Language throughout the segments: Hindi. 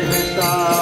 हरता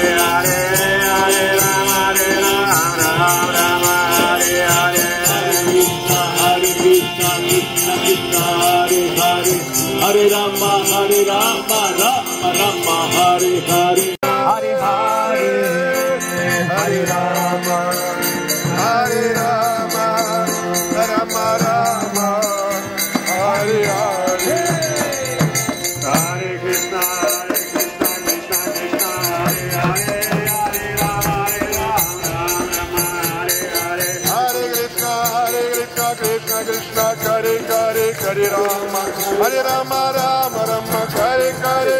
हरे हरे हरे हरे राम हरे राम राम राम हरे हरे हरे कृष्णा हरे कृष्णा कृष्णा कृष्णा हरे हरे कृष्णा करे करे करे राम हरे राम राम राम करे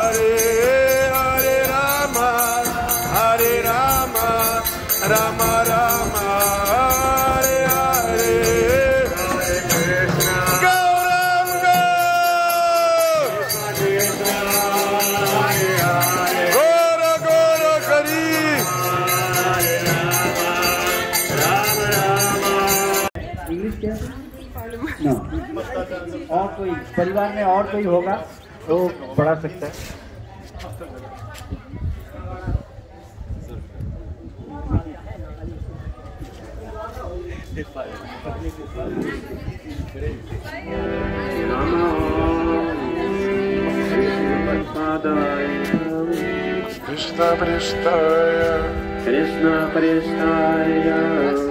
no. और कोई परिवार में और कोई होगा तो बढ़ा सकता है Krishna Prestaya Krishna Prestaya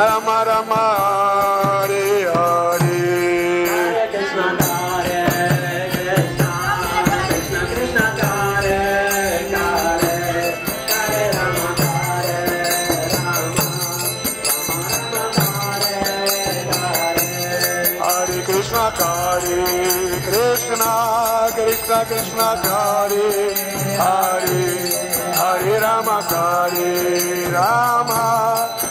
Rama Rama Krishna Hare Krishna Krishna Krishna Hare Hare Hare Rama Hare Rama Rama Rama Krishna Hare Krishna Krishna Krishna Hare Hare Hare Rama Hare Rama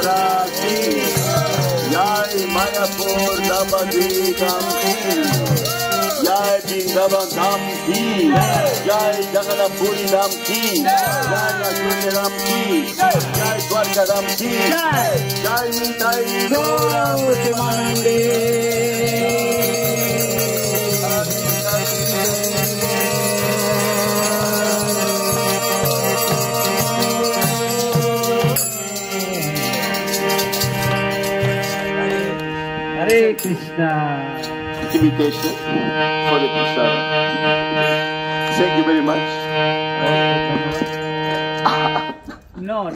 Amrati Jai Mayapur Dabadi Kamti Jai Bindavan Dham Ki Jai Jaganapuri Dham Ki Jai Ajuni Dham Jai Dwarka Dham Ki Jai Jai Nitai Dham Krishna. Hare Krishna. Hare Krishna. Thank you very much. no.